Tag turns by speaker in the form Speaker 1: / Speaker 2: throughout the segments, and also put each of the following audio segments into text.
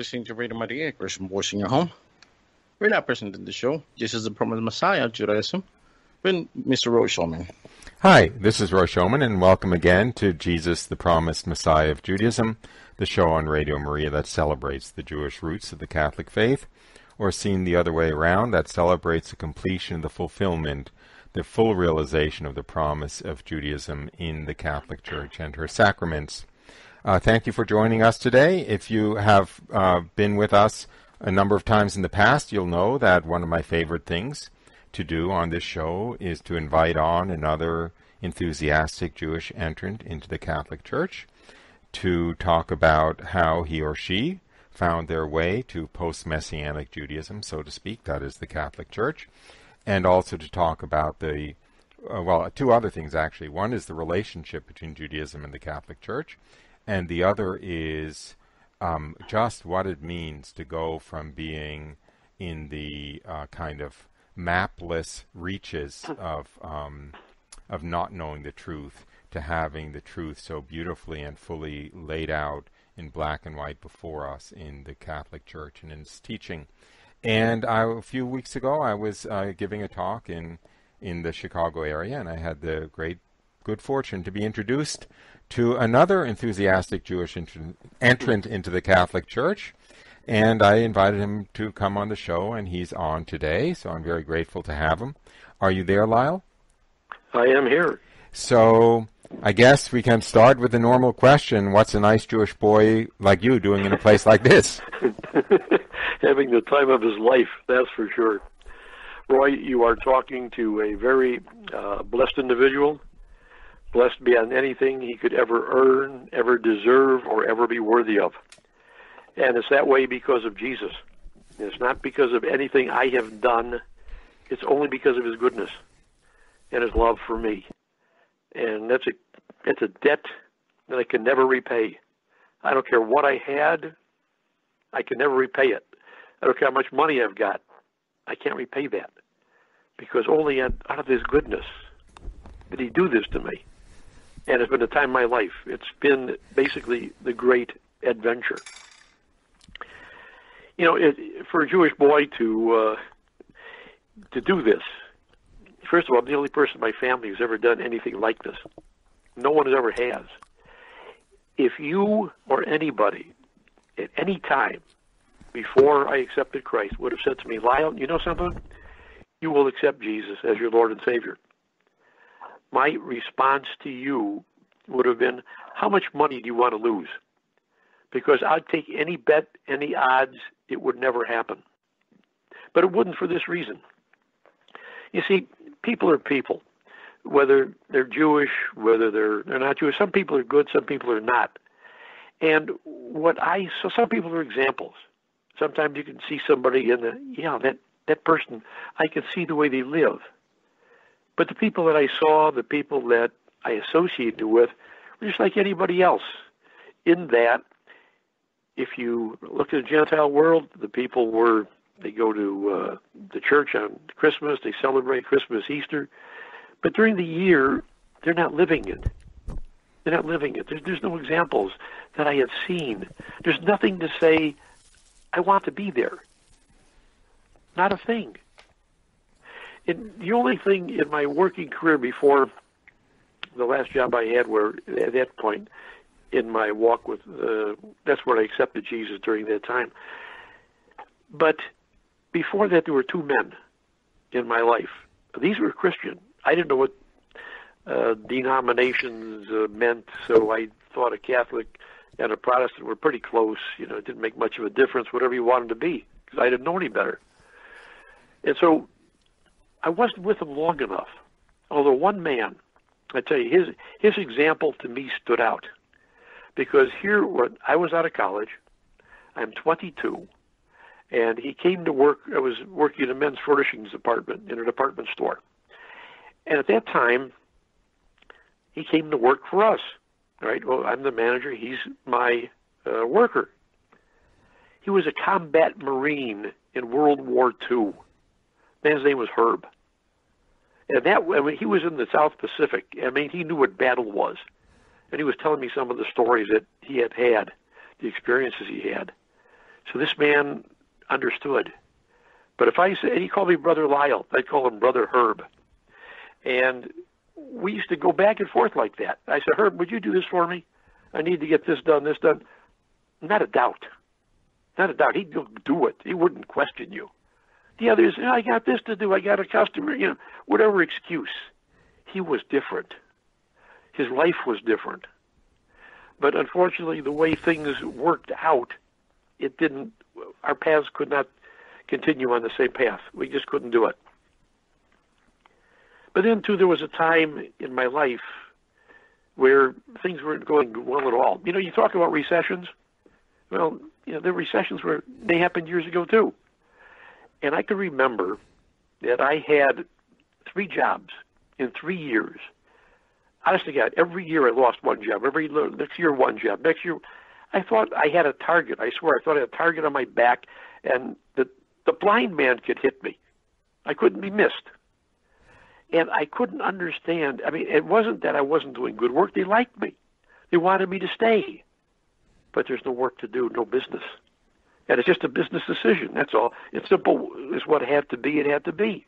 Speaker 1: listening to Radio Maria, Christian voice in your home. We're now presenting the show. This is the Promised Messiah, Judaism, with Mr. Roy Schoeman.
Speaker 2: Hi, this is Roy Schoeman, and welcome again to Jesus, the Promised Messiah of Judaism, the show on Radio Maria that celebrates the Jewish roots of the Catholic faith, or seen the other way around, that celebrates the completion, of the fulfillment, the full realization of the promise of Judaism in the Catholic Church and her sacraments. Uh, thank you for joining us today. If you have uh, been with us a number of times in the past, you'll know that one of my favorite things to do on this show is to invite on another enthusiastic Jewish entrant into the Catholic Church to talk about how he or she found their way to post Messianic Judaism, so to speak, that is the Catholic Church, and also to talk about the uh, well, two other things actually. One is the relationship between Judaism and the Catholic Church, and the other is um, just what it means to go from being in the uh, kind of mapless reaches of um, of not knowing the truth to having the truth so beautifully and fully laid out in black and white before us in the Catholic Church and in its teaching. And I, a few weeks ago, I was uh, giving a talk in in the Chicago area, and I had the great good fortune to be introduced to another enthusiastic Jewish entrant into the Catholic Church. And I invited him to come on the show, and he's on today, so I'm very grateful to have him. Are you there, Lyle?
Speaker 3: I am here.
Speaker 2: So I guess we can start with the normal question What's a nice Jewish boy like you doing in a place like this?
Speaker 3: Having the time of his life, that's for sure. Roy, you are talking to a very uh, blessed individual blessed beyond anything he could ever earn, ever deserve, or ever be worthy of. And it's that way because of Jesus. It's not because of anything I have done. It's only because of his goodness and his love for me. And that's a that's a debt that I can never repay. I don't care what I had, I can never repay it. I don't care how much money I've got. I can't repay that. Because only out of his goodness did he do this to me and it's been a time of my life. It's been basically the great adventure. You know, it, for a Jewish boy to uh, to do this, first of all, I'm the only person in my family who's ever done anything like this. No one has ever has. If you or anybody at any time before I accepted Christ would have said to me, Lyle, you know something? You will accept Jesus as your Lord and Savior my response to you would have been, How much money do you want to lose? Because I'd take any bet, any odds, it would never happen. But it wouldn't for this reason. You see, people are people, whether they're Jewish, whether they're, they're not Jewish. Some people are good, some people are not. And what I, so some people are examples. Sometimes you can see somebody in the, uh, yeah, that, that person, I can see the way they live but the people that I saw, the people that I associated with, were just like anybody else. In that, if you look at the Gentile world, the people were they go to uh, the church on Christmas, they celebrate Christmas, Easter, but during the year they're not living it. They're not living it. There's, there's no examples that I have seen. There's nothing to say, I want to be there. Not a thing the only thing in my working career before the last job I had, where at that point in my walk with, uh, that's where I accepted Jesus during that time. But before that, there were two men in my life. These were Christian. I didn't know what uh, denominations uh, meant, so I thought a Catholic and a Protestant were pretty close. You know, it didn't make much of a difference, whatever you wanted to be, because I didn't know any better. And so I wasn't with him long enough. Although one man, I tell you, his his example to me stood out, because here when I was out of college, I'm 22, and he came to work. I was working in a men's furnishings department in a department store, and at that time, he came to work for us. Right? Well, I'm the manager. He's my uh, worker. He was a combat marine in World War II man's name was Herb. And that I mean, he was in the South Pacific. I mean, he knew what battle was, and he was telling me some of the stories that he had had, the experiences he had. So this man understood. But if I said, he called me Brother Lyle, I'd call him Brother Herb. And we used to go back and forth like that. I said, Herb, would you do this for me? I need to get this done, this done. Not a doubt. Not a doubt. He'd do it. He wouldn't question you. The others, oh, I got this to do. I got a customer, you know, whatever excuse. He was different. His life was different. But unfortunately, the way things worked out, it didn't, our paths could not continue on the same path. We just couldn't do it. But then, too, there was a time in my life where things weren't going well at all. You know, you talk about recessions. Well, you know, the recessions were, they happened years ago, too. And I can remember that I had three jobs in three years. Honest to God, every year I lost one job. Every next year, one job. Next year, I thought I had a target. I swear, I thought I had a target on my back, and the the blind man could hit me. I couldn't be missed. And I couldn't understand. I mean, it wasn't that I wasn't doing good work. They liked me. They wanted me to stay. But there's no work to do, no business. And it's just a business decision. That's all. It's simple. It's what had to be. It had to be.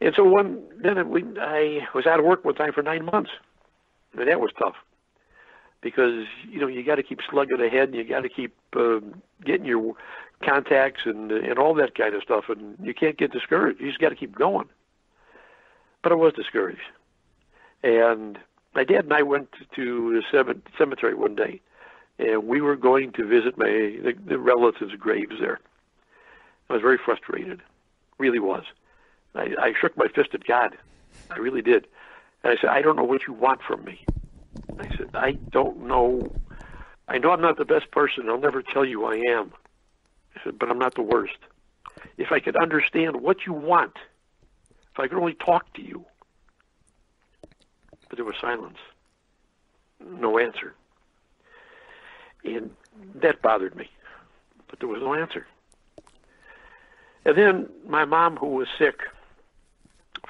Speaker 3: And so one then we I was out of work one time for nine months. And that was tough because you know you got to keep slugging ahead and you got to keep uh, getting your contacts and and all that kind of stuff and you can't get discouraged you just got to keep going but I was discouraged and my dad and I went to the cemetery one day and we were going to visit my the, the relatives graves there I was very frustrated really was I, I shook my fist at God I really did and I said I don't know what you want from me I said, I don't know. I know I'm not the best person. I'll never tell you I am. I said, but I'm not the worst. If I could understand what you want, if I could only talk to you. But there was silence. No answer. And that bothered me. But there was no answer. And then my mom, who was sick,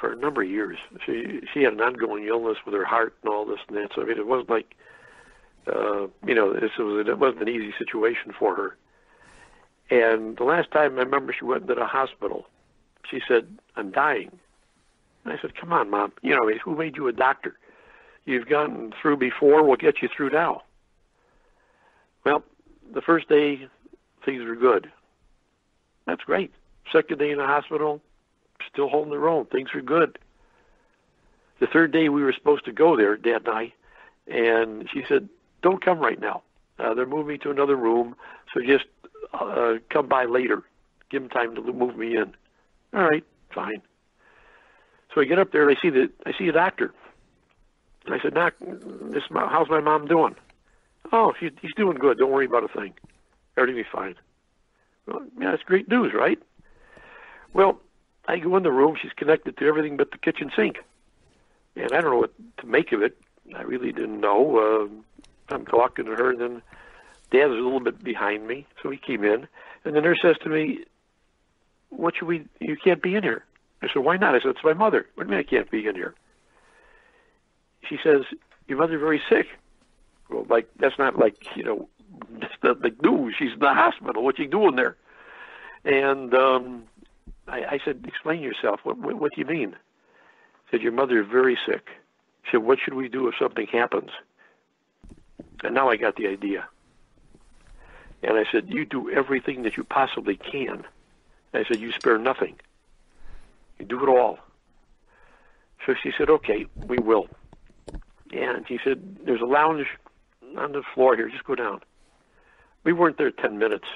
Speaker 3: for a number of years. She she had an ongoing illness with her heart and all this and that. So I mean, it wasn't like uh, you know, this was it wasn't an easy situation for her. And the last time I remember she went into the hospital, she said, "I'm dying." And I said, "Come on, mom. You know, who made you a doctor? You've gone through before. We'll get you through now." Well, the first day things were good. That's great. Second day in the hospital, still holding their own. Things are good. The third day we were supposed to go there, Dad and I, and she said, "Don't come right now. Uh, they're moving me to another room, so just uh, come by later. Give them time to move me in." All right, fine. So I get up there and I see the I see a doctor. And I said, "Doc, this how's my mom doing?" Oh, she, he's doing good. Don't worry about a thing. Everything will be fine. Well, yeah, that's great news, right? Well, I go in the room. She's connected to everything but the kitchen sink, and I don't know what to make of it. I really didn't know. Uh, I'm talking to her, and then Dad was a little bit behind me, so he came in, and the nurse says to me, "What should we? You can't be in here." I said, "Why not?" I said, "It's my mother. What do you mean I can't be in here?" She says, "Your mother's very sick." Well, like that's not like you know, not like news. She's in the hospital. What's she doing there? And um, I, I said, explain yourself. What, what, what do you mean? He said, your mother is very sick. He said, what should we do if something happens? And now I got the idea. And I said, you do everything that you possibly can. And I said, you spare nothing. You do it all. So she said, okay, we will. And he said, there's a lounge on the floor here. Just go down. We weren't there 10 minutes.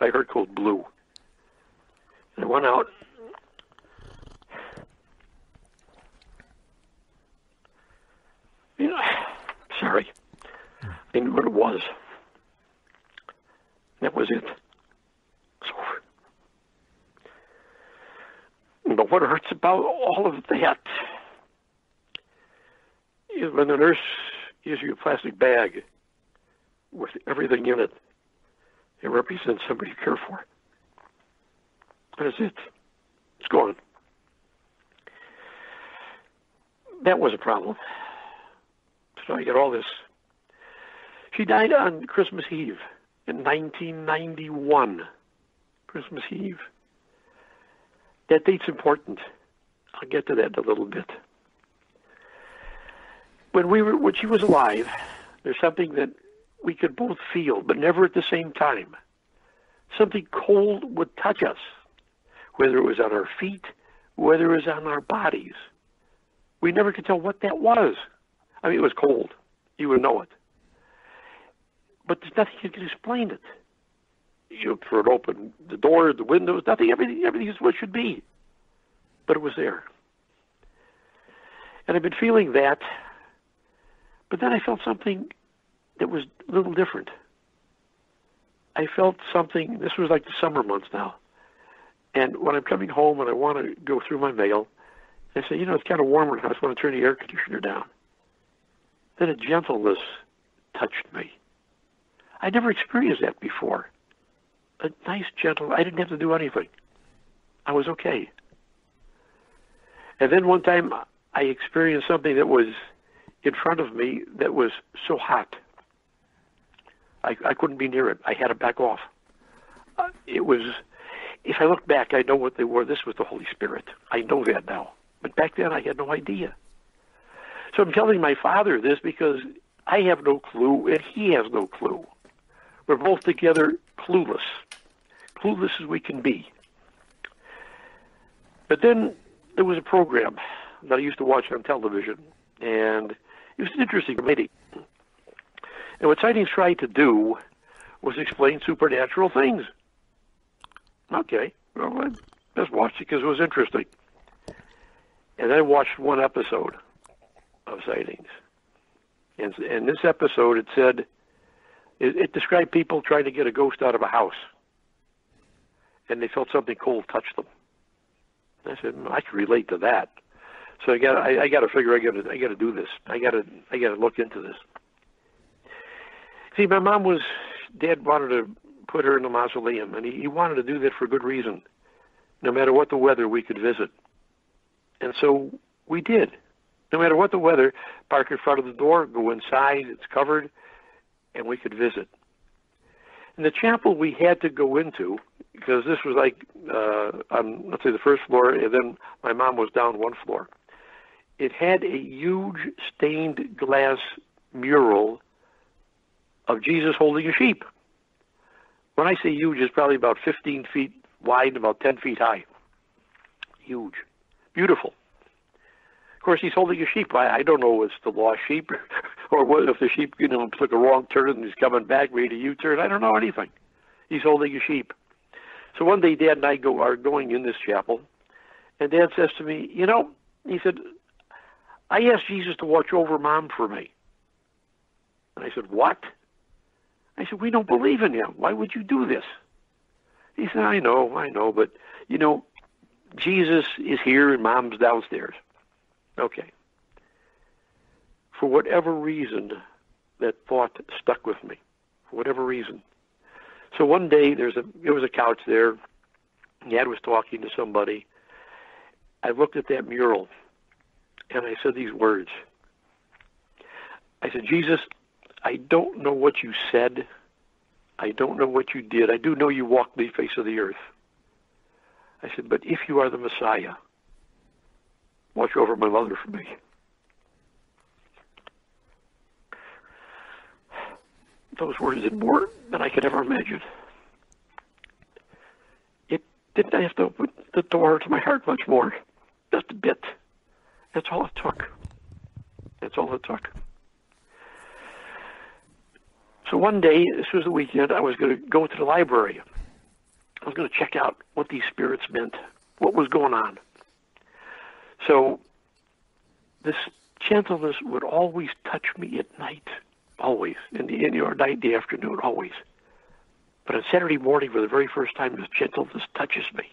Speaker 3: I heard code blue. I went out You know, sorry. I knew what it was. That was it. So, but what hurts about all of that is when the nurse gives you a plastic bag with everything in it. It represents somebody you care for. That's it. It's gone. That was a problem. So I get all this. She died on Christmas Eve, in 1991, Christmas Eve. That date's important. I'll get to that in a little bit. When we were, when she was alive, there's something that we could both feel, but never at the same time. Something cold would touch us, whether it was on our feet, whether it was on our bodies. We never could tell what that was. I mean, it was cold. You would know it. But there's nothing that can explain it. You throw it open, the door, the windows, nothing, everything, everything is what it should be. But it was there. And I've been feeling that. But then I felt something that was a little different. I felt something, this was like the summer months now. And when I'm coming home and I want to go through my mail, I say, you know, it's kind of warmer house. I want to turn the air conditioner down. Then a gentleness touched me. I never experienced that before. A nice, gentle, I didn't have to do anything. I was okay. And then one time I experienced something that was in front of me that was so hot. I, I couldn't be near it. I had to back off. Uh, it was, if I look back, I know what they were. This was the Holy Spirit. I know that now. But back then, I had no idea. So I'm telling my father this because I have no clue and he has no clue. We're both together clueless, clueless as we can be. But then there was a program that I used to watch on television, and it was an interesting lady. And what sightings tried to do was explain supernatural things. Okay, well, I just watched it because it was interesting. And I watched one episode of sightings. And in this episode, it said, it, it described people trying to get a ghost out of a house. And they felt something cold touch them. I said, hmm, I can relate to that. So I got, I, I got to figure, I got to, I got to do this. I got to, I got to look into this. See, my mom was, Dad wanted to put her in a mausoleum, and he, he wanted to do that for good reason. No matter what the weather, we could visit. And so we did. No matter what the weather, park in front of the door, go inside, it's covered, and we could visit. And the chapel we had to go into, because this was like uh, on, let's say, the first floor, and then my mom was down one floor. It had a huge stained glass mural of Jesus holding a sheep. When I say huge, it's probably about 15 feet wide, about 10 feet high. Huge. Beautiful. Of course, he's holding a sheep. I, I don't know if it's the lost sheep or what if the sheep, you know, took a wrong turn and he's coming back, made a U-turn. I don't know anything. He's holding a sheep. So one day, Dad and I go are going in this chapel, and Dad says to me, "You know," he said, "I asked Jesus to watch over Mom for me." And I said, "What?" I said, "We don't believe in him. Why would you do this?" He said, "I know, I know, but you know, Jesus is here and Mom's downstairs." Okay. For whatever reason, that thought stuck with me. For whatever reason. So one day there's a there was a couch there. Dad was talking to somebody. I looked at that mural and I said these words. I said, Jesus, I don't know what you said. I don't know what you did. I do know you walked the face of the earth. I said, but if you are the Messiah, watch over my mother for me. Those words did more than I could ever imagine. It didn't have to open the door to my heart much more. Just a bit. That's all it took. That's all it took. So one day, this was the weekend, I was going to go to the library. I was going to check out what these spirits meant, what was going on. So this gentleness would always touch me at night, always, in the, in the night, the afternoon, always. But on Saturday morning, for the very first time, this gentleness touches me.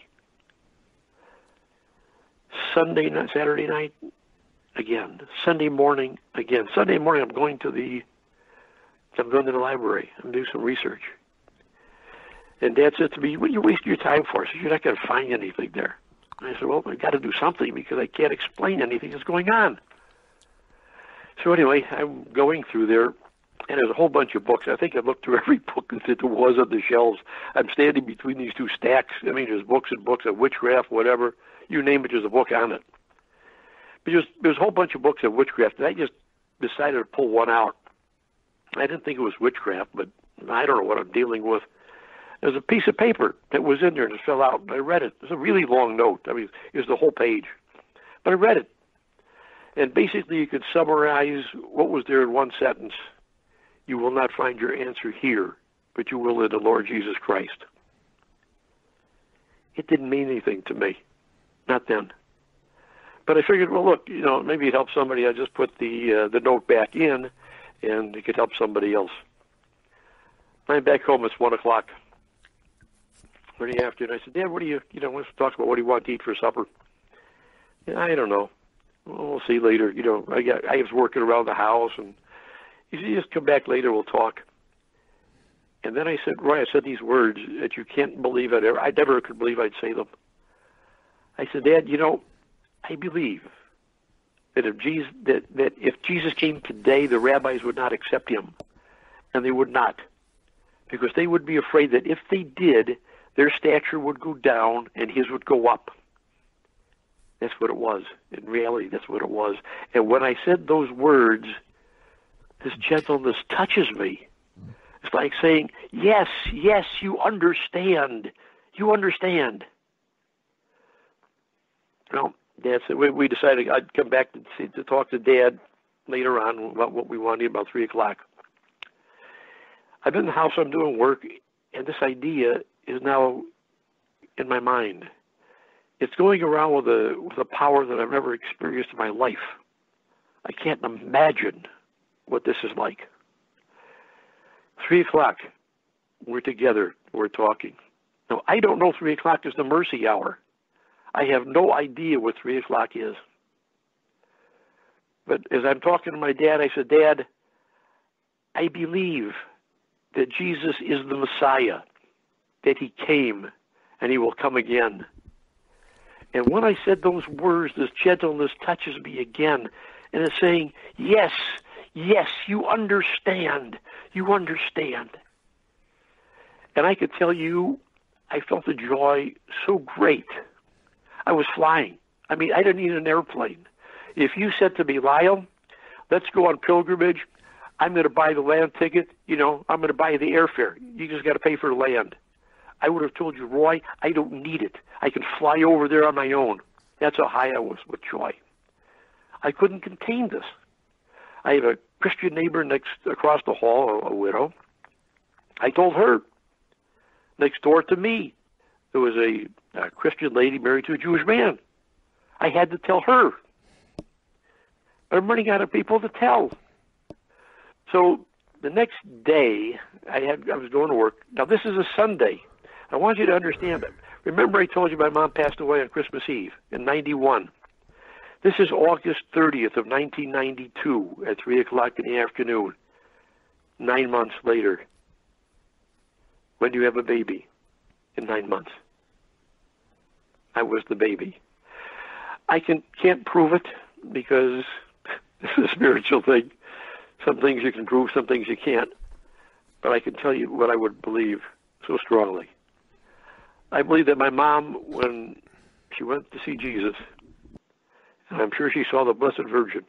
Speaker 3: Sunday night, Saturday night, again. Sunday morning, again. Sunday morning, I'm going to the, I'm going to the library. I'm doing some research. And Dad said to me, "What are you wasting your time for?" I said, "You're not going to find anything there." I said, "Well, I got to do something because I can't explain anything that's going on." So anyway, I'm going through there, and there's a whole bunch of books. I think I looked through every book that there was on the shelves. I'm standing between these two stacks. I mean, there's books and books of witchcraft, whatever you name it. There's a book on it. But just there's a whole bunch of books of witchcraft, and I just decided to pull one out. I didn't think it was witchcraft, but I don't know what I'm dealing with. There's a piece of paper that was in there and it fell out. I read it. It was a really long note. I mean, it was the whole page. But I read it. And basically, you could summarize what was there in one sentence. You will not find your answer here, but you will in the Lord Jesus Christ. It didn't mean anything to me. Not then. But I figured, well, look, you know, maybe it helps somebody. I just put the uh, the note back in, and it could help somebody else. I'm back home. It's one o'clock in the afternoon. I said, Dad, what do you, you know, let's talk about what do you want to eat for supper? Yeah, I don't know. Well, we'll see later. You know, I got, I was working around the house, and he said, just come back later. We'll talk. And then I said, Roy, I said these words that you can't believe I'd ever, I never could believe I'd say them. I said, Dad, you know, I believe that if Jesus that, that if Jesus came today, the rabbis would not accept him, and they would not, because they would be afraid that if they did, their stature would go down and his would go up. That's what it was. In reality, that's what it was. And when I said those words, this gentleness touches me. It's like saying, Yes, yes, you understand. You understand. Well, Dad said we, we decided I'd come back to, see, to talk to Dad later on about what we wanted about three o'clock. I've been in the house. I'm doing work, and this idea is now in my mind. It's going around with a with a power that I've never experienced in my life. I can't imagine what this is like. Three o'clock, we're together, we're talking. Now I don't know three o'clock is the mercy hour. I have no idea what three o'clock is. But as I'm talking to my dad, I said, Dad, I believe that Jesus is the Messiah that he came and he will come again. And when I said those words, this gentleness touches me again. And it's saying, Yes, yes, you understand. You understand. And I could tell you, I felt a joy so great. I was flying. I mean, I didn't need an airplane. If you said to me, Lyle, let's go on pilgrimage, I'm going to buy the land ticket, you know, I'm going to buy the airfare. You just got to pay for the land. I would have told you, Roy, I don't need it. I can fly over there on my own. That's how high I was with joy. I couldn't contain this. I have a Christian neighbor next across the hall, a, a widow. I told her next door to me there was a, a Christian lady married to a Jewish man. I had to tell her. I'm running out of people to tell. So the next day, I had I was going to work. Now this is a Sunday. I want you to understand that. Remember, I told you my mom passed away on Christmas Eve in '91. This is August 30th of 1992 at three o'clock in the afternoon. Nine months later. When do you have a baby? In nine months. I was the baby. I can can't prove it because this is a spiritual thing. Some things you can prove, some things you can't. But I can tell you what I would believe so strongly. I believe that my mom, when she went to see Jesus, and I'm sure she saw the Blessed Virgin,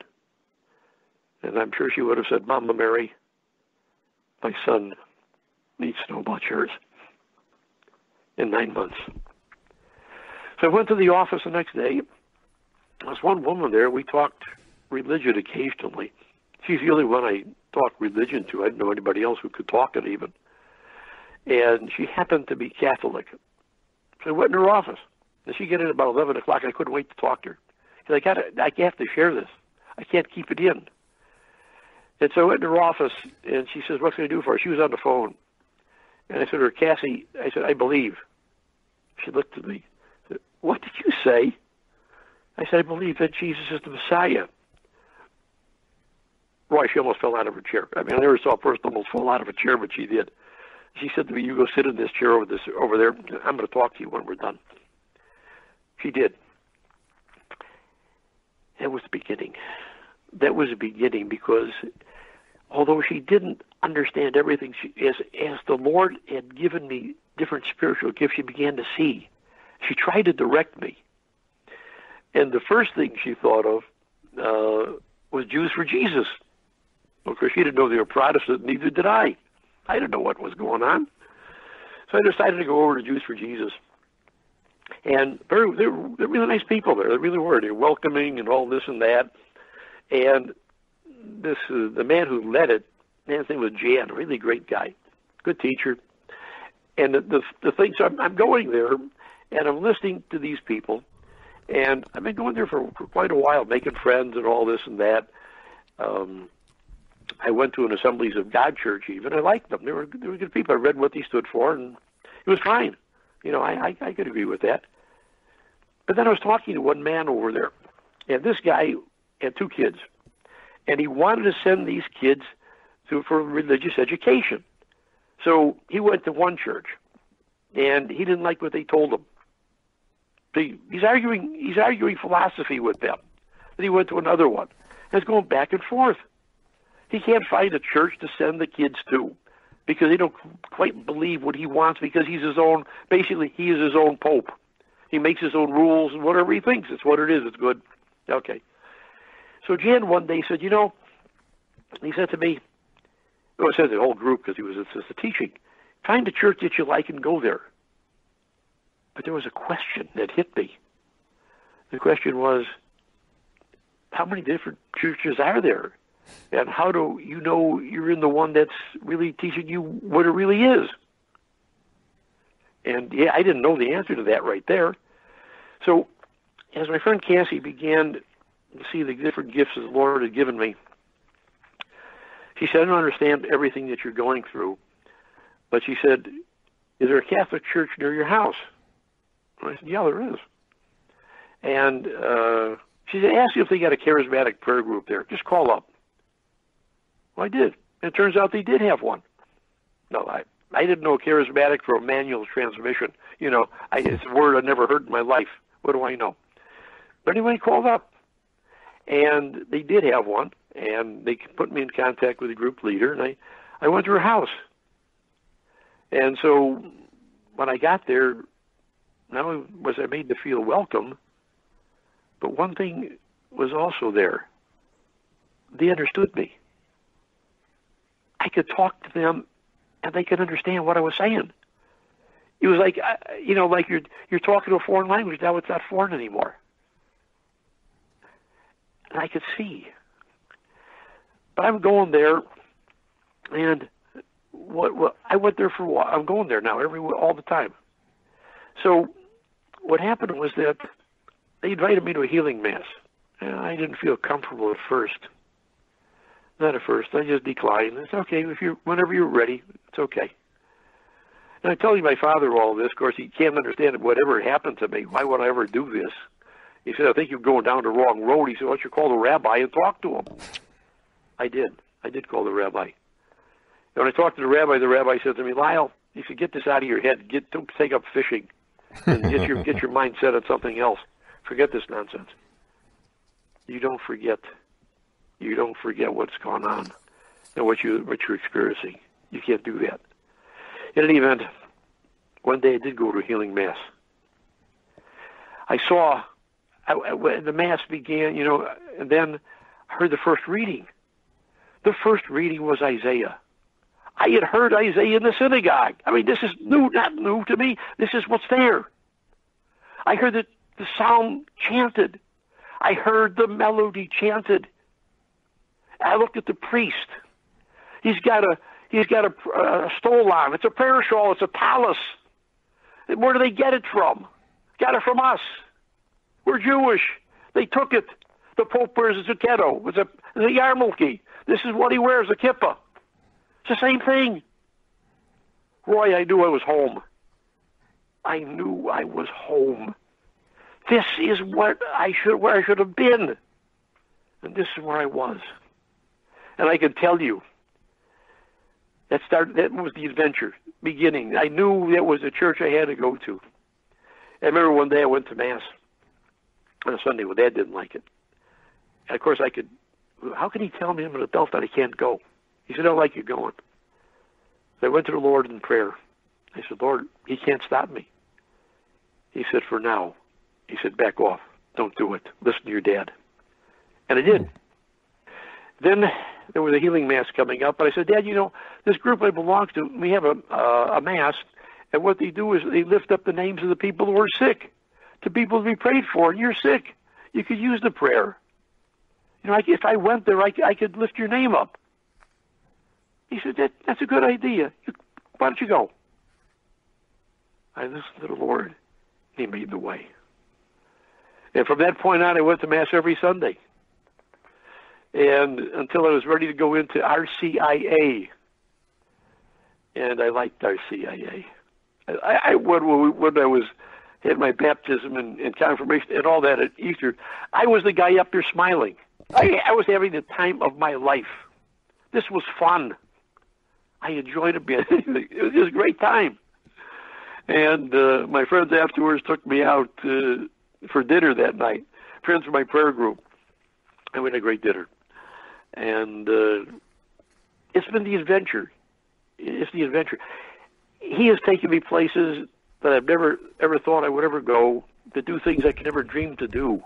Speaker 3: and I'm sure she would have said, Mama Mary, my son needs to know about yours in nine months. So I went to the office the next day. There was one woman there. We talked religion occasionally. She's the only one I talked religion to. I didn't know anybody else who could talk it even. And she happened to be Catholic. So I went in her office. And she get in about 11 o'clock. I couldn't wait to talk to her. Because I, gotta, I have to share this. I can't keep it in. And so I went in her office, and she says, what can I do for her? She was on the phone. And I said to her, Cassie, I said, I believe. She looked at me. What did you say? I said, I believe that Jesus is the Messiah. Roy, she almost fell out of her chair. I mean, I never saw a person almost fall out of a chair, but she did. She said to me, "You go sit in this chair over this over there. I'm going to talk to you when we're done." She did. That was the beginning. That was the beginning because although she didn't understand everything, she, as as the Lord had given me different spiritual gifts, she began to see. She tried to direct me, and the first thing she thought of uh, was Jews for Jesus. Of course, she didn't know they were Protestant. Neither did I. I didn't know what was going on. So I decided to go over to Jews for Jesus. And they're, they're really nice people there. They really were. They're welcoming and all this and that. And this uh, the man who led it, man's name was Jan, really great guy, good teacher. And the the, the thing, so I'm, I'm going there, and I'm listening to these people, and I've been going there for, quite a while, making friends and all this and that. Um, I went to an Assemblies of God church even. I liked them. They were they were good people. I read what they stood for, and it was fine. You know, I, I I could agree with that. But then I was talking to one man over there, and this guy had two kids, and he wanted to send these kids to for religious education. So he went to one church, and he didn't like what they told him. He, he's arguing he's arguing philosophy with them. Then he went to another one. And it's going back and forth. He can't find a church to send the kids to because they don't quite believe what he wants because he's his own basically he is his own pope. He makes his own rules and whatever he thinks it's what it is, it's good. Okay. So Jan one day said, you know, he said to me, well, I said the whole group because he was just the teaching. Find a church that you like and go there. But there was a question that hit me. The question was, how many different churches are there? And how do you know you're in the one that's really teaching you what it really is? And yeah, I didn't know the answer to that right there. So as my friend Cassie began to see the different gifts the Lord had given me, she said, I don't understand everything that you're going through. But she said, Is there a Catholic church near your house? And I said, Yeah, there is. And uh, she said, Ask you if they got a charismatic prayer group there. Just call up. Well, I did. And it turns out they did have one. No, I, I didn't know charismatic for a manual transmission. You know, I, it's a word I've never heard in my life. What do I know? But anyway, called up. And they did have one. And they put me in contact with the group leader. And I, I went to her house. And so when I got there, not only was I made to feel welcome, but one thing was also there. They understood me. I could talk to them, and they could understand what I was saying. It was like, you know, like you're you're talking to a foreign language. Now it's not foreign anymore, and I could see. But I'm going there, and what, what I went there for a while. I'm going there now every all the time. So what happened was that they invited me to a healing mass. And I didn't feel comfortable at first. Not at first. I just declined. It's okay if you whenever you're ready. It's okay. And I tell you my father all this. Of course, he can't understand whatever happened to me. Why would I ever do this? He said, I think you're going down the wrong road. He said, why don't you call the rabbi and talk to him? I did. I did call the rabbi. And when I talked to the rabbi, the rabbi said to me, Lyle, you should get this out of your head. Get don't take up fishing, and get your get your mind set on something else. Forget this nonsense. You don't forget. You don't forget what's gone on and what you what you're experiencing. You can't do that. In any event, one day I did go to a healing mass. I saw I, when the mass began, you know, and then I heard the first reading. The first reading was Isaiah. I had heard Isaiah in the synagogue. I mean, this is new, not new to me. This is what's there. I heard the, the psalm chanted. I heard the melody chanted. I looked at the priest. He's got a he's got a, a stole on. It's a prayer shawl. It's a tallis. Where do they get it from? Got it from us. We're Jewish. They took it. The Pope wears a zucchetto. It's a, a yarmulke. This is what he wears, a kippah. It's the same thing. Roy, I knew I was home. I knew I was home. This is what I should where I should have been. And this is where I was. And I can tell you that started that was the adventure beginning. I knew that was a church I had to go to. I remember one day I went to mass on a Sunday. Well, Dad didn't like it. And of course, I could. How can he tell me I'm an adult that I can't go? He said, I like you going. So I went to the Lord in prayer. I said, Lord, he can't stop me. He said, for now. He said, back off. Don't do it. Listen to your dad. And I did. Then there was a healing mass coming up, but I said, Dad, you know, this group I belong to, we have a, uh, a mass, and what they do is they lift up the names of the people who are sick to people to be prayed for, and you're sick. You could use the prayer. You know, if I went there, I, I could lift your name up. He said, that, that's a good idea. Why don't you go? I listened to the Lord. He made the way. And from that point on, I went to Mass every Sunday. And until I was ready to go into RCIA. And I liked RCIA. I, I when, when I was had my baptism and, and confirmation and all that at Easter, I was the guy up there smiling. I, I was having the time of my life. This was fun. I enjoyed it. it was just a great time. And uh, my friends afterwards took me out uh, for dinner that night. Friends from my prayer group. And we had a great dinner. And uh, it's been the adventure. It's the adventure. He has taken me places that I've never ever thought I would ever go, to do things I could never dream to do,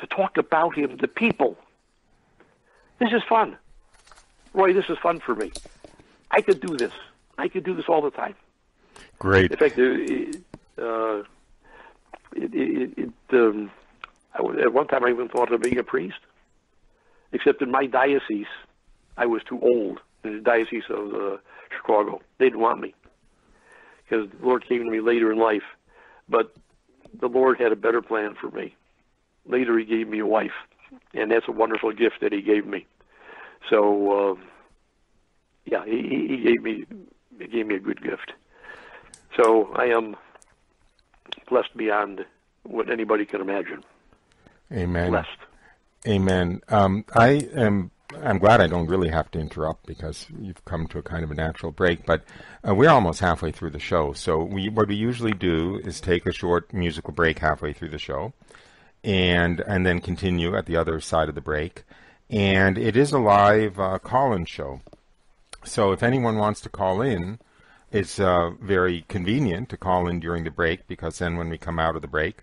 Speaker 3: to talk about him to people. This is fun. Roy, this is fun for me. I could do this. I could do this all the time.
Speaker 2: Great.
Speaker 3: In fact, uh, it, it, it um, I, at one time I even thought of being a priest, except in my diocese, I was too old. In the diocese of uh, Chicago, they didn't want me because the Lord came to me later in life, but the Lord had a better plan for me. Later, He gave me a wife, and that's a wonderful gift that He gave me. So, uh, yeah, he, he gave me he gave me a good gift. So I am blessed beyond what anybody can imagine.
Speaker 2: Amen.
Speaker 3: Blessed.
Speaker 2: Amen. Um, I am. I'm glad I don't really have to interrupt because you've come to a kind of a natural break. But uh, we're almost halfway through the show, so we what we usually do is take a short musical break halfway through the show, and and then continue at the other side of the break. And it is a live uh, call-in show, so if anyone wants to call in, it's uh, very convenient to call in during the break because then when we come out of the break,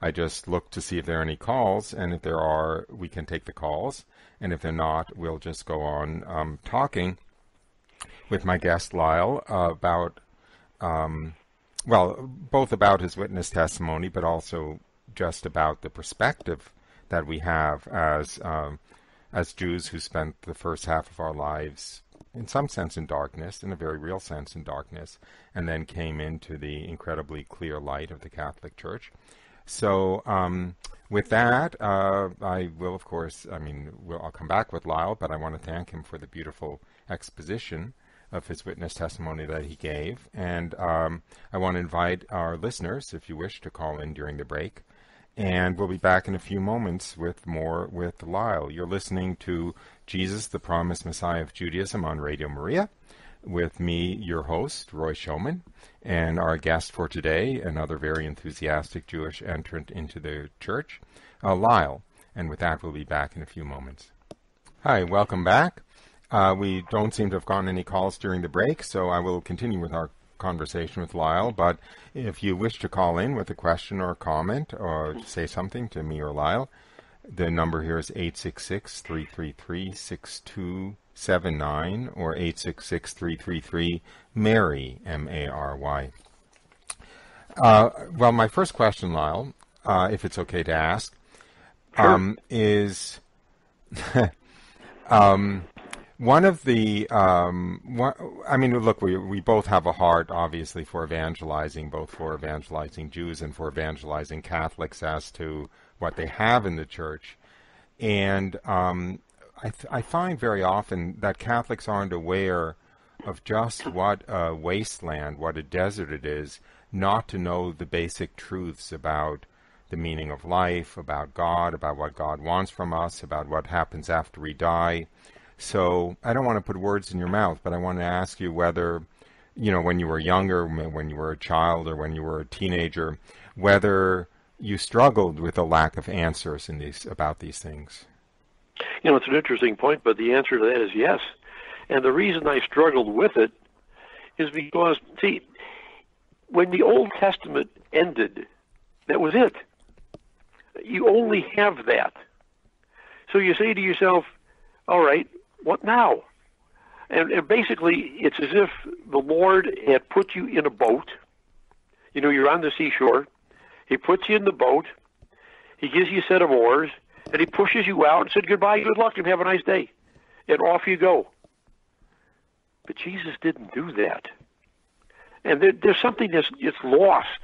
Speaker 2: I just look to see if there are any calls, and if there are, we can take the calls, and if they're not, we'll just go on um, talking with my guest Lyle uh, about, um, well, both about his witness testimony, but also just about the perspective that we have as um, as Jews who spent the first half of our lives in some sense in darkness, in a very real sense in darkness, and then came into the incredibly clear light of the Catholic Church. So, um, with that, uh, I will, of course, I mean, we'll, I'll come back with Lyle, but I want to thank him for the beautiful exposition of his witness testimony that he gave. And um, I want to invite our listeners, if you wish, to call in during the break. And we'll be back in a few moments with more with Lyle. You're listening to Jesus, the Promised Messiah of Judaism on Radio Maria. With me, your host, Roy Schoeman, and our guest for today, another very enthusiastic Jewish entrant into the church, uh, Lyle. And with that, we'll be back in a few moments. Hi, welcome back. Uh, we don't seem to have gotten any calls during the break, so I will continue with our conversation with Lyle. But if you wish to call in with a question or a comment or say something to me or Lyle, the number here is 866 333 6279 or 866 333 Mary, M A R Y. Uh, well, my first question, Lyle, uh, if it's okay to ask,
Speaker 3: Sure.
Speaker 2: um, is um, one of the. Um, one, I mean, look, we we both have a heart, obviously, for evangelizing, both for evangelizing Jews and for evangelizing Catholics as to what they have in the church. And um, I, th- I find very often that Catholics aren't aware of just what a wasteland, what a desert it is, not to know the basic truths about the meaning of life, about God, about what God wants from us, about what happens after we die. So I don't want to put words in your mouth, but I want to ask you whether, you know, when you were younger, when you were a child, or when you were a teenager, whether you struggled with a lack of answers in these about these things.
Speaker 3: You know, it's an interesting point, but the answer to that is yes. And the reason I struggled with it is because, see, when the Old Testament ended, that was it. You only have that. So you say to yourself, all right, what now? And, and basically, it's as if the Lord had put you in a boat. You know, you're on the seashore. He puts you in the boat. He gives you a set of oars, and he pushes you out and said, goodbye, good luck, and have a nice day. And off you go. But Jesus didn't do that. And there, there's something that's it's lost.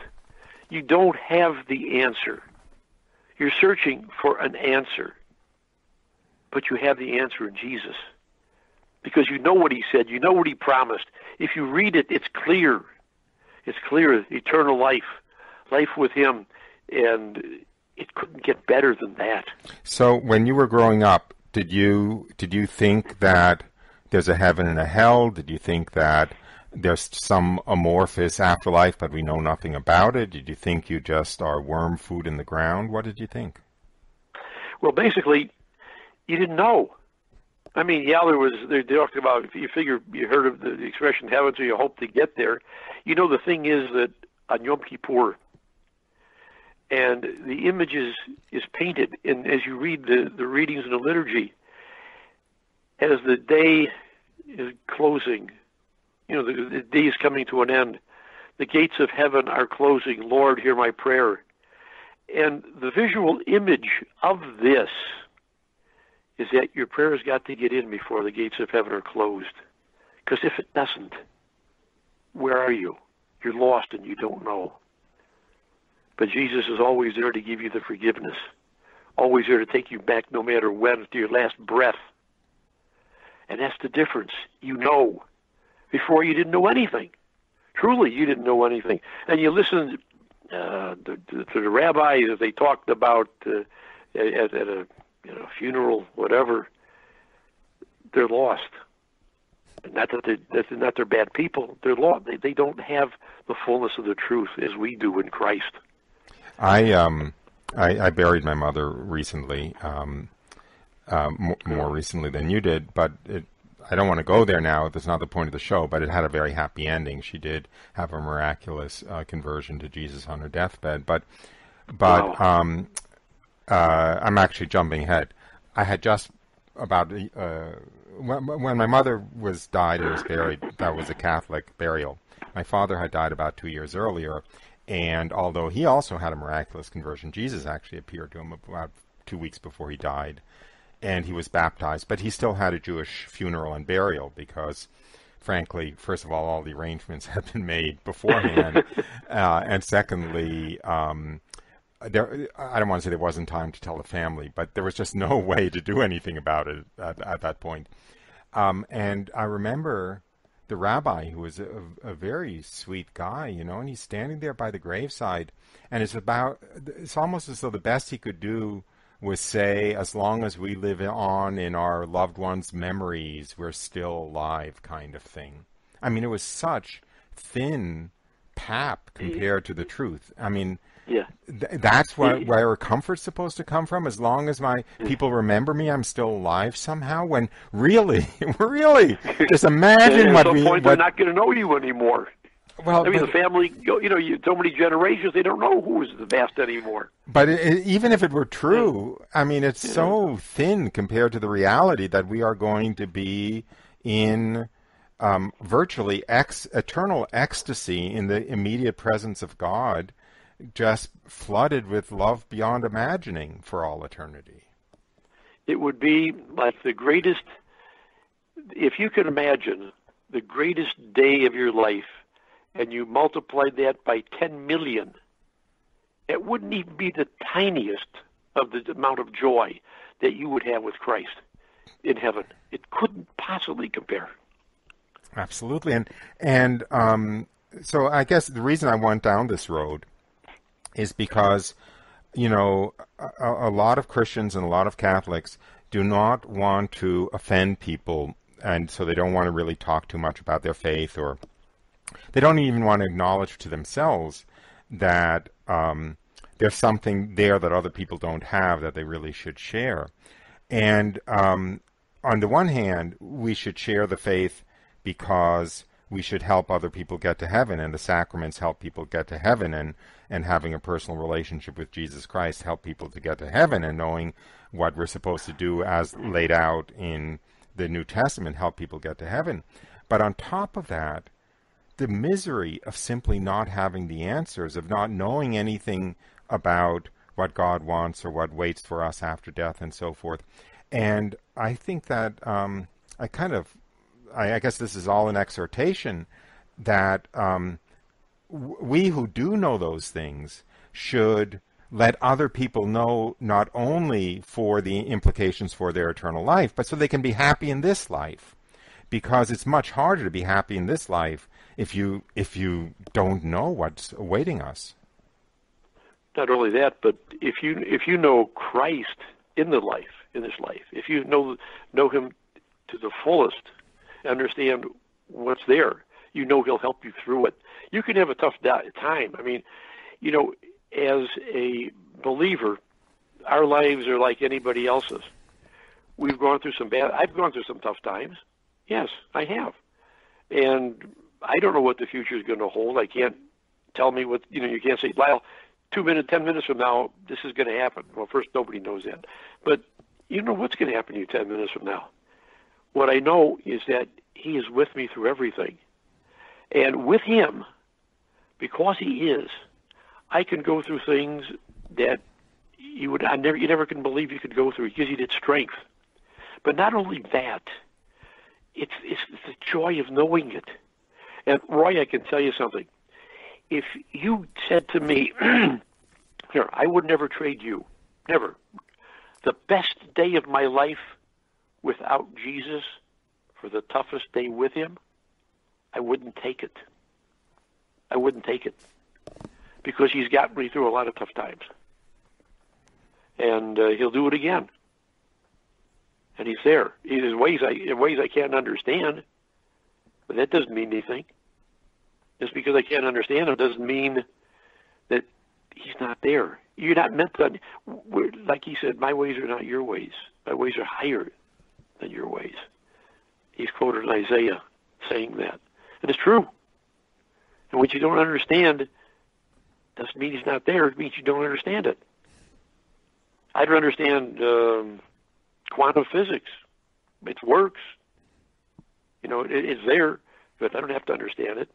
Speaker 3: You don't have the answer. You're searching for an answer. But you have the answer in Jesus. Because you know what he said, you know what he promised. If you read it, it's clear. It's clear eternal life, life with him, and it couldn't get better than that.
Speaker 2: So when you were growing up, did you did you think that there's a heaven and a hell? Did you think that there's some amorphous afterlife, but we know nothing about it? Did you think you just are worm food in the ground? What did you think?
Speaker 3: Well, basically, you didn't know. I mean, yeah, there was. They talked about. If you figure you heard of the, the expression "heaven," so you hope to get there. You know, the thing is that on Yom Kippur, and the image is, is painted, and as you read the the readings in the liturgy, as the day is closing, you know, the, the day is coming to an end. The gates of heaven are closing. Lord, hear my prayer. And the visual image of this is that your prayers got to get in before the gates of heaven are closed. Because if it doesn't, where are you? You're lost and you don't know. But Jesus is always there to give you the forgiveness, always there to take you back no matter when to your last breath. And that's the difference. You know. Before you didn't know anything. Truly, you didn't know anything. And you listened uh, to, to, the rabbis as they talked about uh, at, at a you know, funeral, whatever, they're lost. Not that they're, that's not they're bad people. They're lost. They, they don't have the fullness of the truth as we do in Christ.
Speaker 2: I um I, I buried my mother recently, um, uh, more, more recently than you did, but it, I don't want to go there now. That's not the point of the show, but it had a very happy ending. She did have a miraculous uh, conversion to Jesus on her deathbed, but but wow. um, uh, I'm actually jumping ahead. I had just about uh, when, when my mother was died and was buried. That was a Catholic burial. My father had died about two years earlier, and although he also had a miraculous conversion, Jesus actually appeared to him about two weeks before he died, and he was baptized. But he still had a Jewish funeral and burial because frankly, first of all, all the arrangements had been made beforehand, uh, and secondly, um, there, I don't want to say there wasn't time to tell the family, but there was just no way to do anything about it at, at that point. Um, and I remember the rabbi, who was a, a, very sweet guy, you know, and he's standing there by the graveside, and it's about, it's almost as though the best he could do was say, as long as we live on in our loved ones' memories, we're still alive, kind of thing. I mean, it was such thin pap compared to the truth. I mean,
Speaker 3: yeah.
Speaker 2: Th- that's where, where comfort's supposed to come from. As long as my people remember me, I'm still alive somehow. When really, really, just imagine
Speaker 3: at
Speaker 2: what
Speaker 3: some
Speaker 2: we.
Speaker 3: point,
Speaker 2: what,
Speaker 3: they're not going to know you anymore.
Speaker 2: Well,
Speaker 3: I mean,
Speaker 2: but,
Speaker 3: the family, you know, you, so many generations, they don't know who is the best anymore.
Speaker 2: But it, even if it were true, I mean, it's yeah. so thin compared to the reality that we are going to be in um, virtually ex, eternal ecstasy in the immediate presence of God just flooded with love beyond imagining for all eternity.
Speaker 3: It would be like the greatest, if you can imagine the greatest day of your life and you multiplied that by 10 million, it wouldn't even be the tiniest of the amount of joy that you would have with Christ in heaven. It couldn't possibly compare.
Speaker 2: Absolutely, and and um, so I guess the reason I went down this road is because, you know, a, a lot of Christians and a lot of Catholics do not want to offend people, and so they don't want to really talk too much about their faith, or they don't even want to acknowledge to themselves that um, there's something there that other people don't have that they really should share. And um, on the one hand, we should share the faith because we should help other people get to heaven, and the sacraments help people get to heaven, and, and having a personal relationship with Jesus Christ help people to get to heaven, and knowing what we're supposed to do as laid out in the New Testament help people get to heaven. But on top of that, the misery of simply not having the answers, of not knowing anything about what God wants or what waits for us after death and so forth. And I think that um, I kind of, I, I, guess this is all an exhortation that um, w- we who do know those things should let other people know not only for the implications for their eternal life, but so they can be happy in this life. Because it's much harder to be happy in this life if you if you don't know what's awaiting us.
Speaker 3: Not only that, but if you if you know Christ in the life, in this life. If you know know Him to the fullest, understand what's there, you know He'll help you through it. You can have a tough time. I mean, you know, as a believer, our lives are like anybody else's. We've gone through some bad. I've gone through some tough times. Yes, I have, and I don't know what the future is going to hold. I can't tell me what you know. You can't say, Lyle, two minutes, ten minutes from now, this is going to happen. Well, first, nobody knows that, but you know what's going to happen to you 10 minutes from now. What I know is that He is with me through everything. And with Him, because He is, I can go through things that you would I never you never can believe you could go through. He gives you that strength. But not only that, it's, it's the joy of knowing it. And Roy, I can tell you something. If you said to me, here, I would never trade you, never the best day of my life without Jesus for the toughest day with him, I wouldn't take it. I wouldn't take it because he's gotten me through a lot of tough times. And uh, he'll do it again. And he's there. In ways I in ways I can't understand, but that doesn't mean anything. Just because I can't understand him doesn't mean that he's not there. You're not meant to, like he said, my ways are not your ways. My ways are higher than your ways. He's quoted Isaiah saying that. And it's true. And what you don't understand doesn't mean he's not there. It means you don't understand it. I don't understand um, quantum physics. It works. You know, it, it's there, but I don't have to understand it.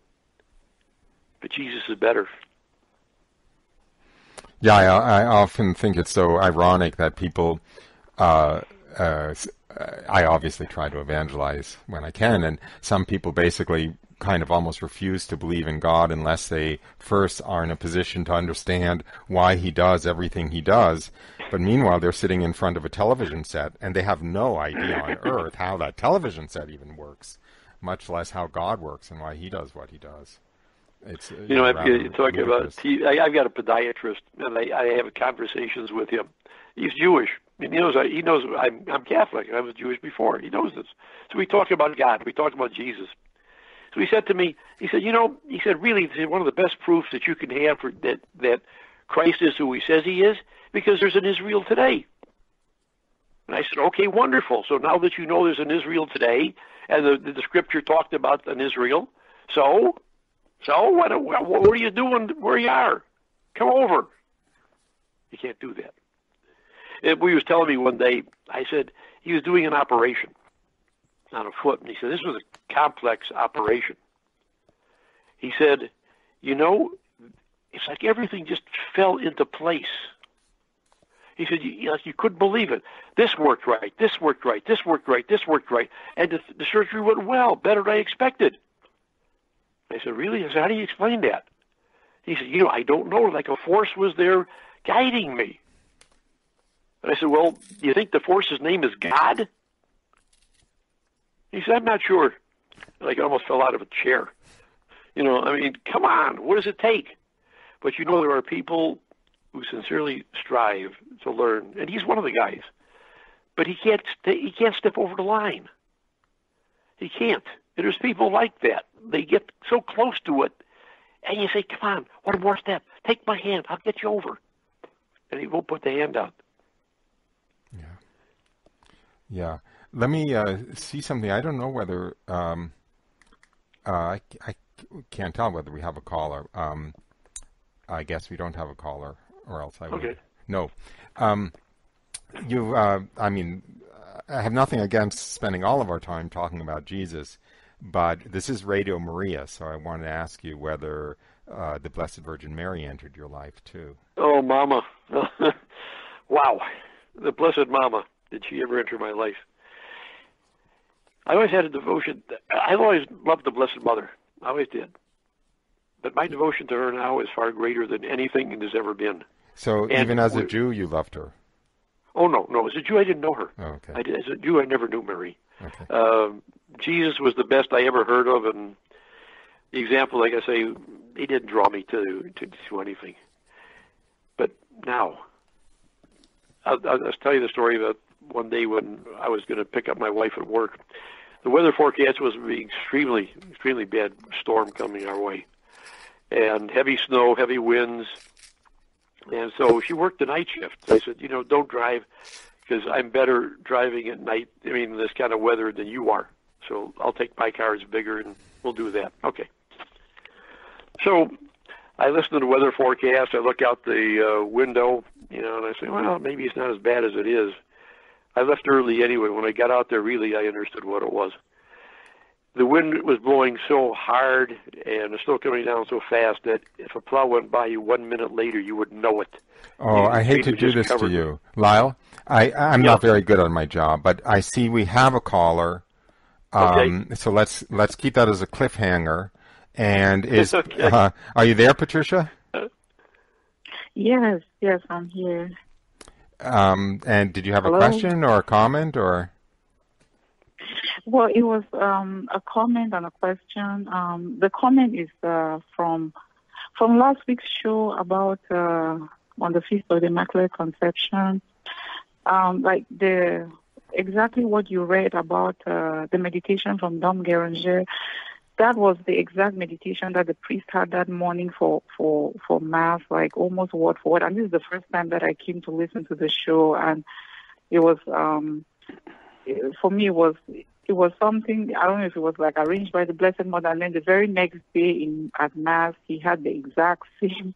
Speaker 3: But Jesus is better.
Speaker 2: Yeah, I, I often think it's so ironic that people. Uh, uh, I obviously try to evangelize when I can, and some people basically kind of almost refuse to believe in God unless they first are in a position to understand why He does everything He does. But meanwhile, they're sitting in front of a television set and they have no idea on earth how that television set even works, much less how God works and why He does what He does.
Speaker 3: It's you, know, uh, I'm talking about. T- I, I've got a podiatrist, and I, I have conversations with him. He's Jewish. He knows. I, he knows. I'm, I'm Catholic. I was Jewish before. He knows this. So we talked about God. We talked about Jesus. So he said to me, he said, you know, he said, really, one of the best proofs that you can have for that that Christ is who He says He is, because there's an Israel today. And I said, okay, wonderful. So now that you know there's an Israel today, and the, the Scripture talked about an Israel, so so what, what are you doing where you are? Come over. You can't do that. Uh, he was telling me one day, I said, he was doing an operation on a foot, and he said, this was a complex operation. He said, you know, it's like everything just fell into place. He said, you, like you couldn't believe it. This worked right, this worked right, this worked right, this worked right, and the, the surgery went well, better than I expected. I said, really? I said, how do you explain that? He said, you know, I don't know. Like a force was there guiding me. And I said, well, you think the force's name is God? He said, I'm not sure. Like I almost fell out of a chair. You know, I mean, come on, what does it take? But you know, there are people who sincerely strive to learn, and he's one of the guys. But he can't he can't step over the line. He can't. And there's people like that. They get so close to it, and you say, "Come on, one more step. Take my hand. I'll get you over." And he won't put the hand out.
Speaker 2: Yeah. Let me uh, see something. I don't know whether um, uh, I, I can't tell whether we have a caller. Um, I guess we don't have a caller, or else I would.
Speaker 3: Okay.
Speaker 2: No. Um, you, uh, I mean, I have nothing against spending all of our time talking about Jesus, but this is Radio Maria, so I wanted to ask you whether uh, the Blessed Virgin Mary entered your life too.
Speaker 3: Oh, Mama. wow. The Blessed Mama. Did she ever enter my life? I always had a devotion. I've always loved the Blessed Mother. I always did. But my devotion to her now is far greater than anything it has ever been.
Speaker 2: So
Speaker 3: And
Speaker 2: even as a Jew, you loved her.
Speaker 3: Oh, no, no. As a Jew, I didn't know her.
Speaker 2: Oh, okay.
Speaker 3: I as a Jew, I never knew Mary.
Speaker 2: Okay.
Speaker 3: Um, Jesus was the best I ever heard of, and the example, like I say, he didn't draw me to to do anything. But now, I'll, I'll tell you the story about one day when I was going to pick up my wife at work. The weather forecast was be extremely, extremely bad storm coming our way, and heavy snow, heavy winds, and so she worked the night shift. I said, you know, don't drive because I'm better driving at night. I mean, this kind of weather than you are. So I'll take my car; it's bigger, and we'll do that. Okay. So I listen to the weather forecast. I look out the uh, window, you know, and I say, well, maybe it's not as bad as it is. I left early anyway. When I got out there, really, I understood what it was. The wind was blowing so hard and the snow coming down so fast that if a plow went by you one minute later, you would know it.
Speaker 2: Oh, I hate to do
Speaker 3: just
Speaker 2: this to
Speaker 3: covered.
Speaker 2: you, Lyle. I, I'm
Speaker 3: Yeah.
Speaker 2: not very good on my job, but I see we have a caller. Um, So let's let's keep that as a cliffhanger. And is
Speaker 3: Okay.
Speaker 2: uh, are you there, Patricia?
Speaker 4: Yes, yes, I'm here.
Speaker 2: Um, and did you have a question or a comment or?
Speaker 4: Well, it was um, a comment and a question. Um, the comment is uh, from from last week's show about uh, on the feast of the Immaculate Conception. Um, like the exactly what you read about uh, the meditation from Dom Guéranger. That was the exact meditation that the priest had that morning for for for mass, like almost word for word. And this is the first time that I came to listen to the show, and it was um, for me it was it was something I don't know if it was like arranged by the Blessed Mother, and then the very next day in at mass he had the exact same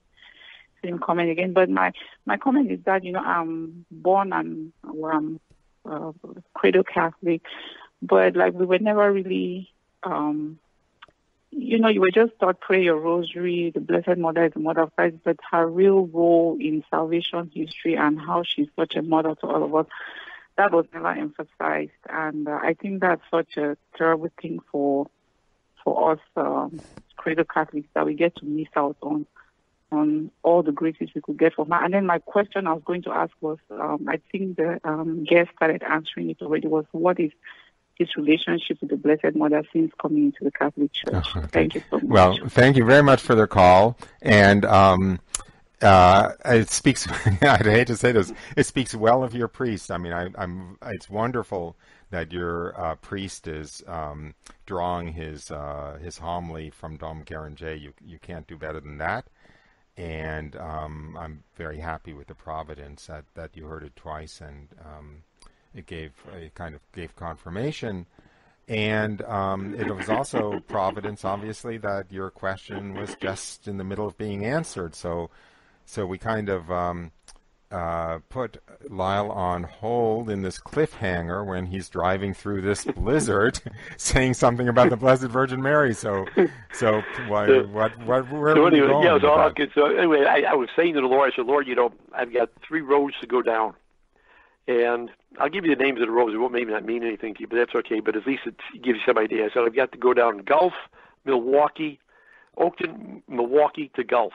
Speaker 4: same comment again. But my my comment is that you know I'm born and well, I'm uh, cradle Catholic, but like we were never really. Um, you know, you were just taught pray your rosary. The Blessed Mother is the Mother of Christ, but her real role in salvation history and how she's such a mother to all of us that was never emphasized, and uh, I think that's such a terrible thing for for us um, cradle Catholics that we get to miss out on on all the graces we could get from her. And then my question I was going to ask was, um, I think the um, guest started answering it already. Was what is his relationship with the Blessed Mother since coming into the Catholic Church?
Speaker 2: Okay.
Speaker 4: Thank you so much.
Speaker 2: Well, thank you very much for the call. And um, uh, it speaks. I'd hate to say this. It speaks well of your priest. I mean, I, I'm. It's wonderful that your uh, priest is um, drawing his uh, his homily from Dom Guéranger. You you can't do better than that. And um, I'm very happy with the providence that, that you heard it twice, and um, it gave it kind of gave confirmation. And um, it was also providence, obviously, that your question was just in the middle of being answered. So, so we kind of um, uh, put Lyle on hold in this cliffhanger when he's driving through this blizzard, saying something about the Blessed Virgin Mary. So, so what,
Speaker 3: So-
Speaker 2: what, what, where
Speaker 3: So
Speaker 2: were
Speaker 3: anyway,
Speaker 2: going
Speaker 3: yeah, so, okay, so anyway, I, I was saying to the Lord, I said, Lord, you know, I've got three roads to go down, and I'll give you the names of the roads. It won't maybe not mean anything to you, but that's okay. But at least it gives you some idea. Said I've got to go down Golf, Milwaukee, Oakton, Milwaukee to Golf.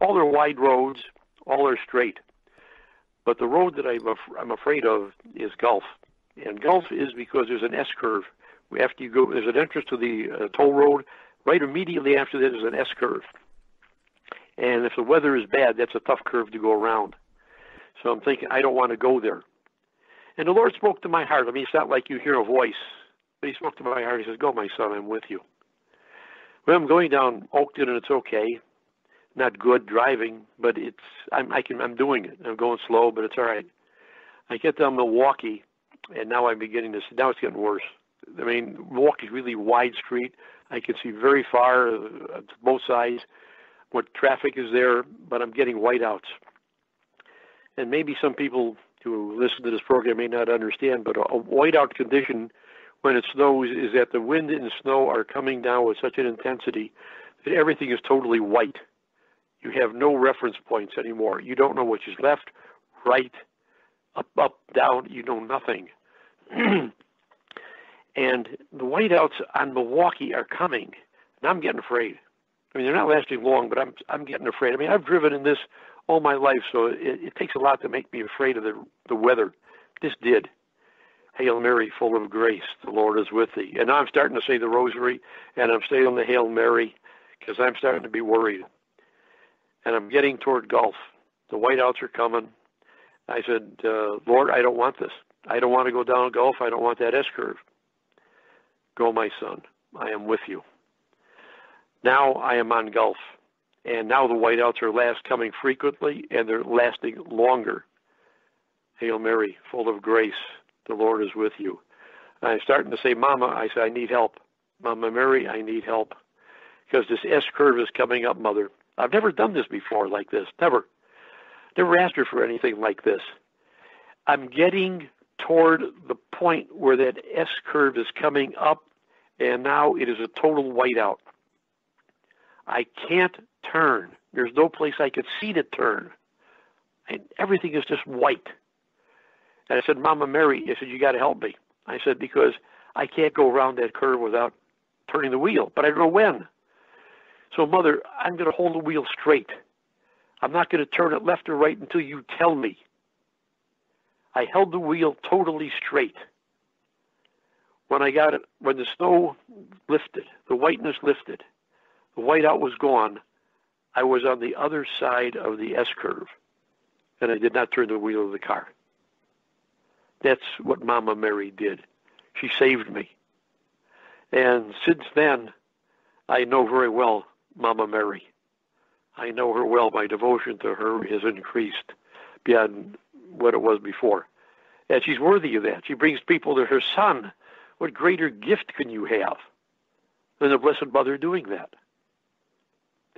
Speaker 3: All are wide roads, all are straight. But the road that I'm, af- I'm afraid of is Golf, and Golf is because there's an S curve. After you go, there's an entrance to the uh, toll road. Right immediately after that is an S curve. And if the weather is bad, that's a tough curve to go around. So I'm thinking, I don't want to go there. And the Lord spoke to my heart. I mean, it's not like you hear a voice, but He spoke to my heart. He says, Go, my son, I'm with you. Well, I'm going down Oakton, and it's okay. Not good driving, but it's I'm I can I'm doing it. I'm going slow, but it's all right. I get down Milwaukee, and now I'm beginning to see. Now it's getting worse. I mean, Milwaukee's really wide street. I can see very far, uh, both sides, what traffic is there, but I'm getting whiteouts. And maybe some people who listen to this program may not understand, but a, a whiteout condition when it snows is that the wind and snow are coming down with such an intensity that everything is totally white. You have no reference points anymore. You don't know which is left, right, up, up, down. You know nothing. and the whiteouts on Milwaukee are coming, and I'm getting afraid. I mean, they're not lasting long, but I'm I'm getting afraid. I mean, I've driven in this all my life, so it, it takes a lot to make me afraid of the the weather. This did. Hail Mary, full of grace, the Lord is with thee. And I'm starting to say the Rosary, and I'm saying the Hail Mary, because I'm starting to be worried. And I'm getting toward Golf. The whiteouts are coming. I said, uh, Lord, I don't want this. I don't want to go down Golf. I don't want that S curve. Go, my son. I am with you. Now I am on Golf. And now the whiteouts are last coming frequently and they're lasting longer. Hail Mary, full of grace, the Lord is with you. I'm starting to say, Mama, I said, I need help. Mama Mary, I need help. Because this S curve is coming up, Mother. I've never done this before like this. Never. Never asked her for anything like this. I'm getting toward the point where that S curve is coming up, and now it is a total whiteout. I can't turn. There's no place I could see to turn. And everything is just white. And I said, Mama Mary, I said, you got to help me. I said, because I can't go around that curve without turning the wheel, but I don't know when. So, Mother, I'm going to hold the wheel straight. I'm not going to turn it left or right until you tell me. I held the wheel totally straight. When I got it, when the snow lifted, the whiteness lifted, the whiteout was gone, I was on the other side of the S curve, and I did not turn the wheel of the car. That's what Mama Mary did. She saved me. And since then, I know very well Mama Mary. I know her well. My devotion to her has increased beyond what it was before. And she's worthy of that. She brings people to her son. What greater gift can you have than the Blessed Mother doing that?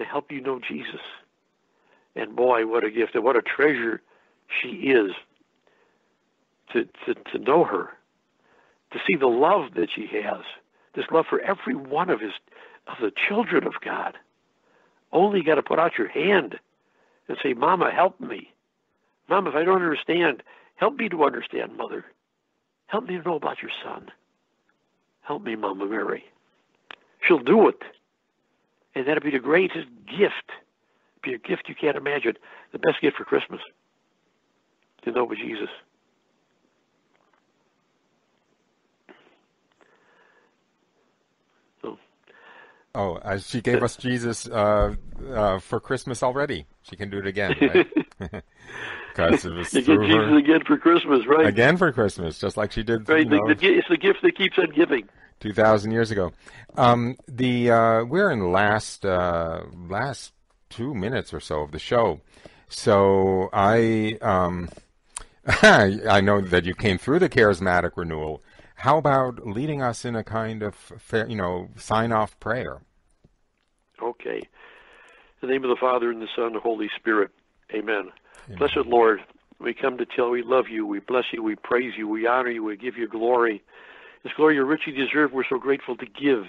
Speaker 3: To help you know Jesus. And boy, what a gift and what a treasure she is to, to, to know her, to see the love that she has, this love for every one of his of the children of God. Only you got to put out your hand and say, Mama, help me. Mama, if I don't understand, help me to understand, Mother. Help me to know about your son. Help me, Mama Mary. She'll do it. And that'll be the greatest gift. It'll be a gift you can't imagine. The best gift for Christmas. To know Jesus.
Speaker 2: Oh, uh, she gave us Jesus uh, uh, for Christmas already. She can do it again, right?
Speaker 3: Because it was you get Jesus her. again for Christmas, right?
Speaker 2: Again for Christmas, just like she did.
Speaker 3: Right,
Speaker 2: the,
Speaker 3: the, it's the gift that keeps on giving.
Speaker 2: Two thousand years ago. Um, the uh, we're in the last uh, last two minutes or so of the show, so I um, I know that you came through the charismatic renewal how about leading us in a kind of, fair, you know, sign-off prayer?
Speaker 3: Okay. In the name of the Father and the Son and the Holy Spirit. Amen. Amen. Blessed Lord, we come to tell we love you, we bless you, we praise you, we honor you, we give you glory. This glory you richly deserve, we're so grateful to give.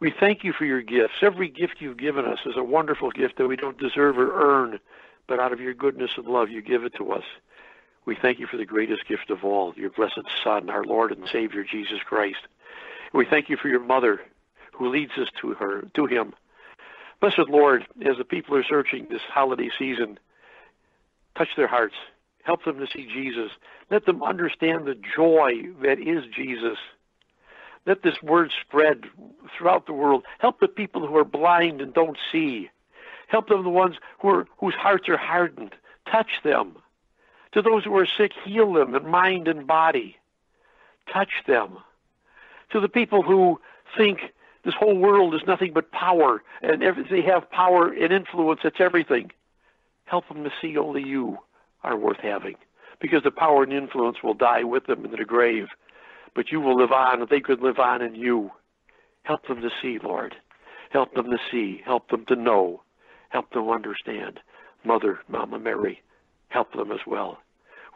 Speaker 3: We thank you for your gifts. Every gift you've given us is a wonderful gift that we don't deserve or earn, but out of your goodness and love, you give it to us. We thank you for the greatest gift of all, your blessed Son, our Lord and Savior, Jesus Christ. We thank you for your mother who leads us to her, to him. Blessed Lord, as the people are searching this holiday season, touch their hearts. Help them to see Jesus. Let them understand the joy that is Jesus. Let this word spread throughout the world. Help the people who are blind and don't see. Help them, the ones who are, whose hearts are hardened. Touch them. To those who are sick, heal them in mind and body. Touch them. To the people who think this whole world is nothing but power and they have power and influence, it's everything. Help them to see only you are worth having. because the power and influence will die with them in the grave. But you will live on, and they could live on in you. Help them to see, Lord. Help them to see. Help them to know. Help them understand. Mother, Mama Mary, help them as well.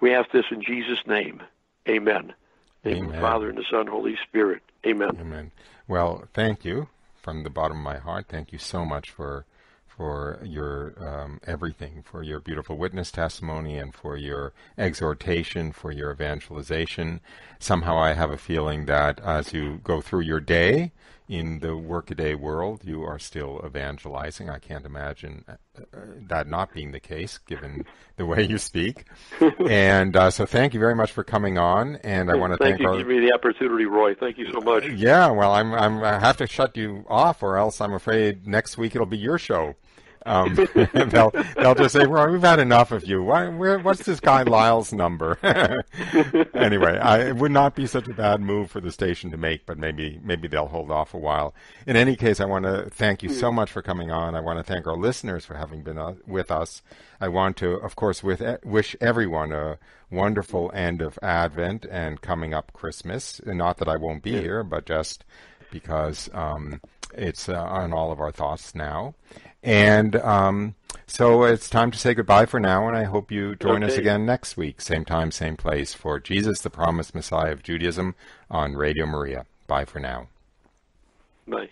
Speaker 3: We ask this in Jesus' name. Amen. Amen. The Father and the Son, Holy Spirit. Amen.
Speaker 2: Amen. Well, thank you from the bottom of my heart. Thank you so much for for your um, everything, for your beautiful witness testimony, and for your exhortation, for your evangelization. Somehow, I have a feeling that as you go through your day in the workaday world, you are still evangelizing. I can't imagine uh, uh, that not being the case, given the way you speak. and uh, so, thank you very much for coming on. And I want to thank,
Speaker 3: thank you.
Speaker 2: Our...
Speaker 3: Give me the opportunity, Roy. Thank you so much.
Speaker 2: Yeah, well, I'm, I'm I have to shut you off, or else I'm afraid next week it'll be your show. Um, they'll they'll just say, "Well, we've had enough of you. Why, where, what's this guy Lyle's number?" anyway, I, it would not be such a bad move for the station to make, but maybe maybe they'll hold off a while. In any case, I want to thank you so much for coming on. I want to thank our listeners for having been uh, with us. I want to, of course, with wish everyone a wonderful end of Advent and coming up Christmas. not that I won't be here, but just because um, it's uh, on all of our thoughts now. And um, so it's time to say goodbye for now, and I hope you join okay. us again next week, same time, same place, for Jesus, the Promised Messiah of Judaism on Radio Maria. Bye for now.
Speaker 3: Bye.